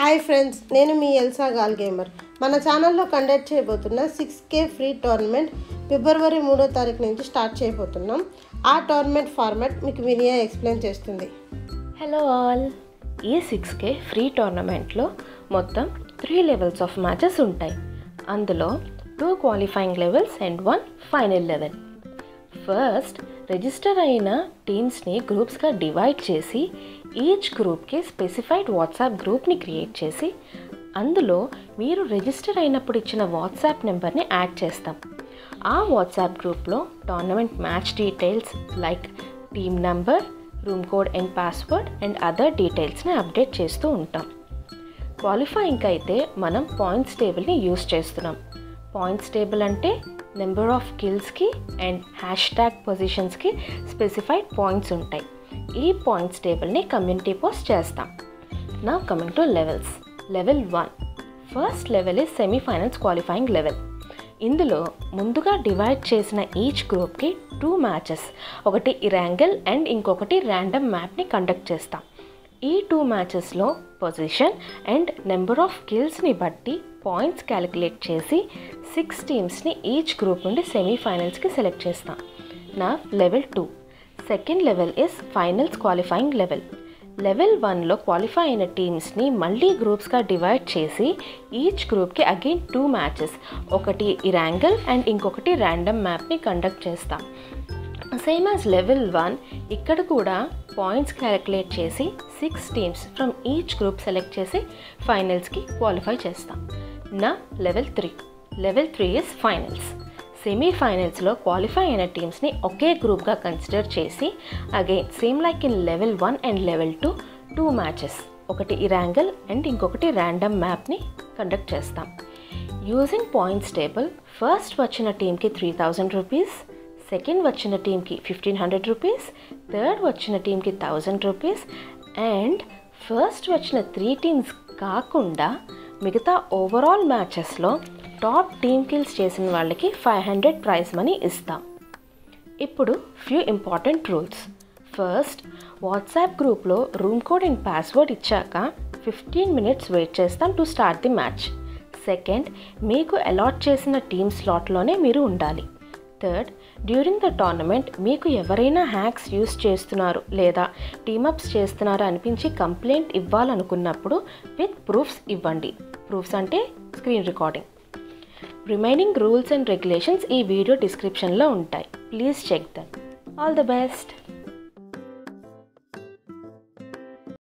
Hi friends నేను మీ Elsa gall gamer మన ఛానల్లో కండక్ట్ చేయబోతున్న సిక్స్ కే ఫ్రీ టోర్నమెంట్ ఫిబ్రవరి మూడో తారీఖు నుంచి స్టార్ట్ చేయబోతున్నాం. ఆ టోర్నమెంట్ ఫార్మాట్ మీకు వినియా ఎక్స్ప్లెయిన్ చేస్తుంది. హలో ఆల్ ఈ సిక్స్ కే ఫ్రీ టోర్నమెంట్లో మొత్తం త్రీ లెవెల్స్ ఆఫ్ మ్యాచెస్ ఉంటాయి. అందులో two qualifying levels and one final level first register అయిన టీమ్స్ని గ్రూప్స్గా డివైడ్ చేసి ఈచ్ గ్రూప్కి స్పెసిఫైడ్ వాట్సాప్ గ్రూప్ని క్రియేట్ చేసి అందులో మీరు రిజిస్టర్ అయినప్పుడు ఇచ్చిన వాట్సాప్ నెంబర్ని యాడ్ చేస్తాం. ఆ వాట్సాప్ గ్రూప్లో tournament match details like team number room code and password and other డీటెయిల్స్ని update చేస్తూ ఉంటాం. క్వాలిఫైయింగ్కి అయితే మనం పాయింట్స్ టేబుల్ని యూస్ చేస్తున్నాం. పాయింట్స్ టేబుల్ అంటే నెంబర్ ఆఫ్ కిల్స్కి అండ్ హ్యాష్ ట్యాగ్ పొజిషన్స్కి స్పెసిఫైడ్ పాయింట్స్ ఉంటాయి. ఈ పాయింట్స్ టేబుల్ని కమ్యూనిటీ పోస్ట్ చేస్తాం. Now coming to levels level one first level is semifinals qualifying level ఇందులో ముందుగా డివైడ్ చేసిన ఈచ్ గ్రూప్కి టూ మ్యాచెస్ ఒకటి ఇరాంగిల్ అండ్ ఇంకొకటి ర్యాండమ్ మ్యాప్ని కండక్ట్ చేస్తాం. ఈ టూ మ్యాచెస్లో పొజిషన్ అండ్ నెంబర్ ఆఫ్ కిల్స్ని బట్టి పాయింట్స్ క్యాలిక్యులేట్ చేసి సిక్స్ టీమ్స్ని ఈచ్ గ్రూప్ నుండి సెమీఫైనల్స్కి సెలెక్ట్ చేస్తాం. Now level two second level is finals qualifying level level వన్లో క్వాలిఫై అయిన టీమ్స్ని మళ్ళీ గ్రూప్స్గా డివైడ్ చేసి ఈచ్ గ్రూప్కి అగైన్ టూ మ్యాచెస్ ఒకటి ఇరాంగల్ అండ్ ఇంకొకటి ర్యాండమ్ మ్యాప్ని కండక్ట్ చేస్తాం. సేమ్ యాజ్ లెవెల్ వన్ ఇక్కడ కూడా పాయింట్స్ క్యాలిక్యులేట్ చేసి six teams from each group select చేసి ఫైనల్స్కి క్వాలిఫై చేస్తాం. Now level three. Level three is finals సెమీఫైనల్స్లో qualify అయిన టీమ్స్ని ఒకే గ్రూప్గా కన్సిడర్ చేసి again same like in level one and level two two matches. ఒకటి ఇరాంగల్ అండ్ ఇంకొకటి ర్యాండమ్ మ్యాప్ని కండక్ట్ చేస్తాం. యూజింగ్ పాయింట్స్ టేబుల్ ఫస్ట్ వచ్చిన టీంకి త్రీ థౌజండ్ రూపీస్ సెకండ్ వచ్చిన టీంకి ఫిఫ్టీన్ హండ్రెడ్ రూపీస్ థర్డ్ వచ్చిన టీంకి థౌజండ్ రూపీస్ అండ్ ఫస్ట్ వచ్చిన త్రీ టీమ్స్ కాకుండా మిగతా ఓవరాల్ మ్యాచెస్లో టాప్ టీమ్ కిల్స్ చేసిన వాళ్ళకి ఫైవ్ హండ్రెడ్ ప్రైజ్ మనీ ఇస్తాం. ఇప్పుడు few important rules first WhatsApp గ్రూప్లో రూమ్ కోడ్ అండ్ పాస్వర్డ్ ఇచ్చాక ఫిఫ్టీన్ మినిట్స్ వెయిట్ చేస్తాం to start the match second మీకు అలాట్ చేసిన టీమ్ స్లాట్లోనే మీరు ఉండాలి. థర్డ్ డ్యూరింగ్ ద టోర్నమెంట్ మీకు ఎవరైనా హ్యాక్స్ యూస్ చేస్తున్నారు లేదా టీమప్స్ చేస్తున్నారు అనిపించి కంప్లైంట్ ఇవ్వాలనుకున్నప్పుడు విత్ ప్రూఫ్స్ ఇవ్వండి. ప్రూఫ్స్ అంటే screen recording remaining rules and regulations ఈ వీడియో డిస్క్రిప్షన్లో ఉంటాయి. Please check that all the best